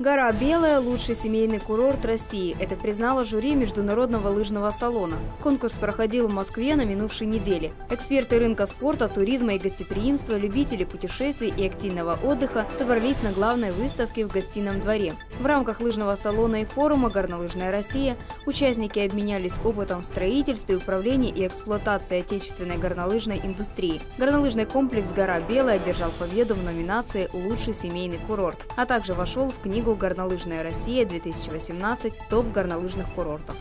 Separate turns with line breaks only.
Гора Белая – лучший семейный курорт России. Это признало жюри Международного лыжного салона. Конкурс проходил в Москве на минувшей неделе. Эксперты рынка спорта, туризма и гостеприимства, любители путешествий и активного отдыха собрались на главной выставке в гостином дворе. В рамках лыжного салона и форума «Горнолыжная Россия» участники обменялись опытом в строительстве, управлении и эксплуатации отечественной горнолыжной индустрии. Горнолыжный комплекс «Гора Белая» одержал победу в номинации «Лучший семейный курорт», а также вошел в книгу «Горнолыжная Россия-2018. Топ горнолыжных курортов».